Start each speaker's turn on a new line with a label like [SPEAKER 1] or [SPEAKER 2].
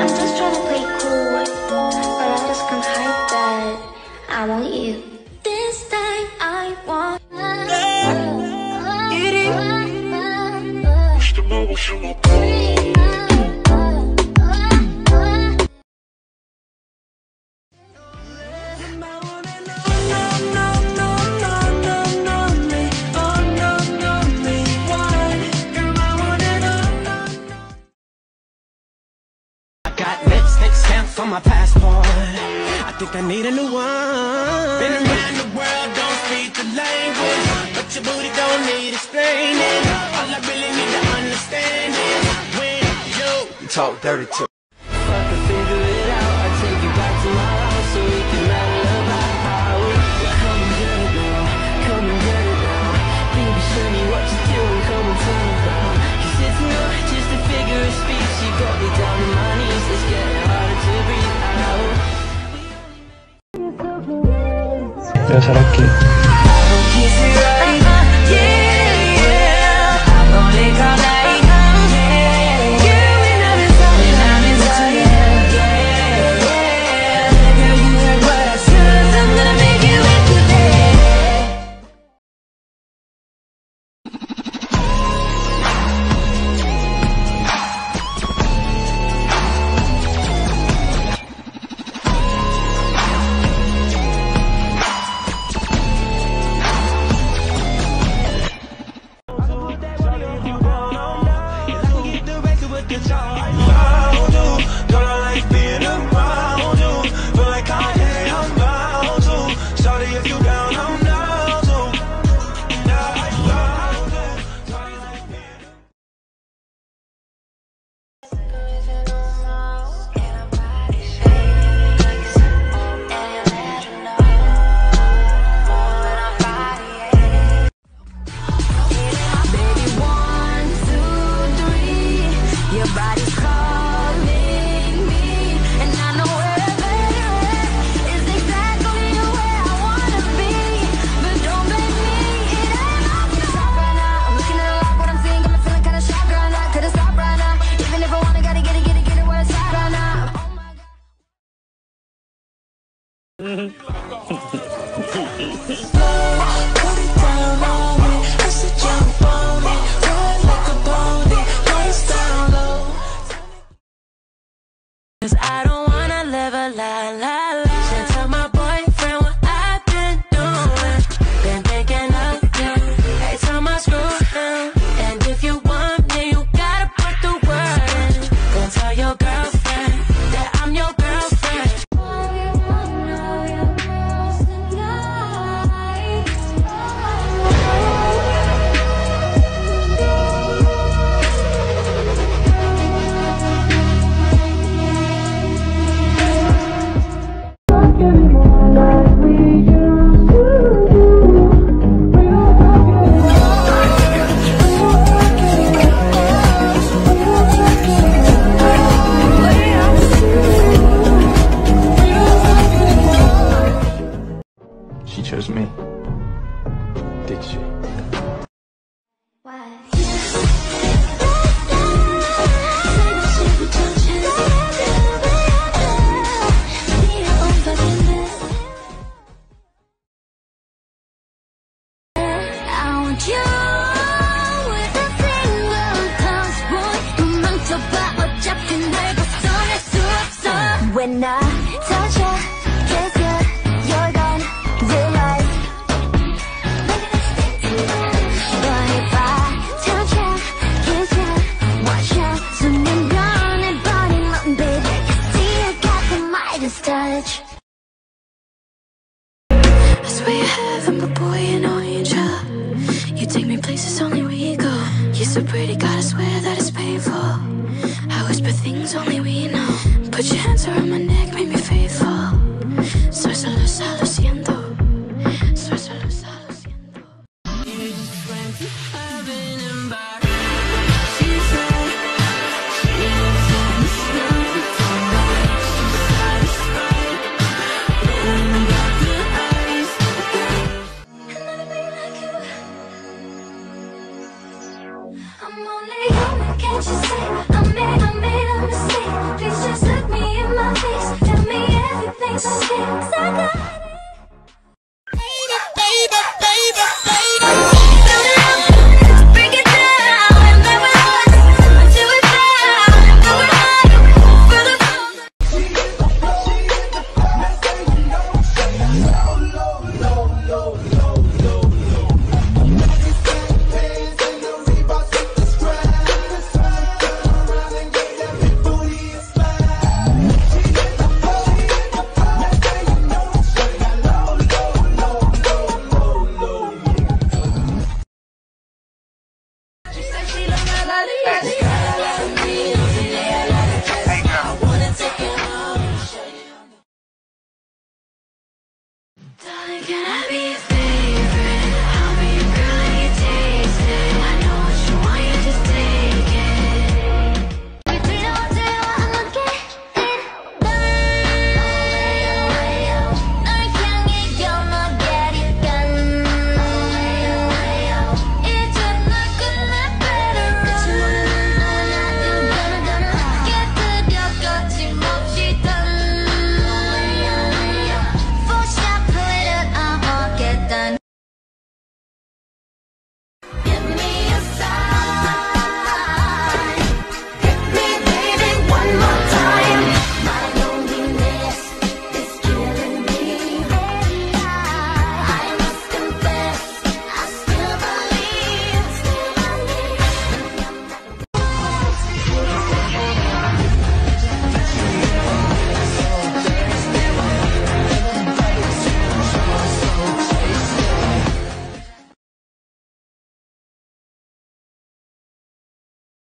[SPEAKER 1] I'm just trying to play cool, but I
[SPEAKER 2] just can't hide that I want you. This time I want. for my passport. I think I need a new one. Been around the world, don't speak the language. But your
[SPEAKER 3] booty don't need explaining. All
[SPEAKER 4] I really need to understand is when you talk dirty to será que Mm-hmm. This is only we go. You're so pretty, gotta swear that it's painful. I whisper things only we know. Put your hands around my neck, make me faithful. Soy celosa, lo siento. Soy celosa, lo siento. Please just look me in my face. Tell me everything's okay. Cause I got
[SPEAKER 5] Can I be